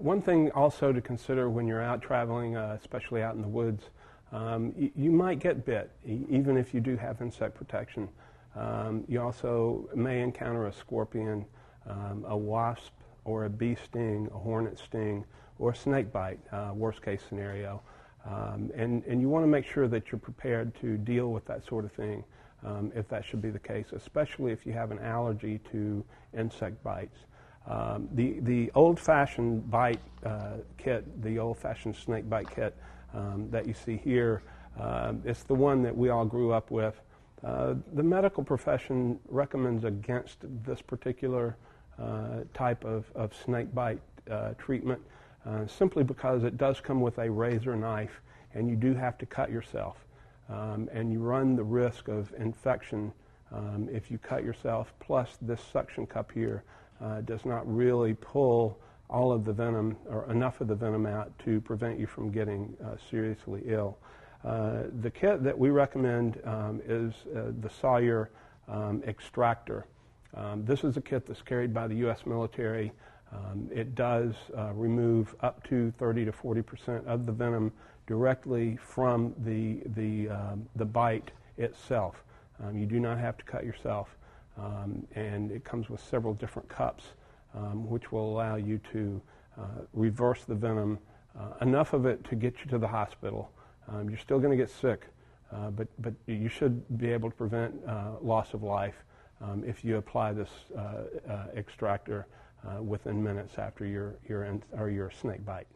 one thing also to consider when you're out traveling, uh, especially out in the woods, um, y- you might get bit, e- even if you do have insect protection. Um, you also may encounter a scorpion, um, a wasp, or a bee sting, a hornet sting, or a snake bite, uh, worst case scenario. Um, and, and you want to make sure that you're prepared to deal with that sort of thing um, if that should be the case, especially if you have an allergy to insect bites. Um, the, the old-fashioned bite uh, kit, the old-fashioned snake bite kit um, that you see here, uh, it's the one that we all grew up with. Uh, the medical profession recommends against this particular uh, type of, of snake bite uh, treatment uh, simply because it does come with a razor knife and you do have to cut yourself. Um, and you run the risk of infection um, if you cut yourself. Plus, this suction cup here uh, does not really pull all of the venom or enough of the venom out to prevent you from getting uh, seriously ill. Uh, the kit that we recommend um, is uh, the Sawyer um, extractor. Um, this is a kit that's carried by the U.S. military. Um, it does uh, remove up to 30 to 40 percent of the venom directly from the, the, um, the bite itself. Um, you do not have to cut yourself, um, and it comes with several different cups, um, which will allow you to uh, reverse the venom, uh, enough of it to get you to the hospital. Um, you're still going to get sick, uh, but, but you should be able to prevent uh, loss of life um, if you apply this uh, uh, extractor within minutes after your, your, or your snake bite.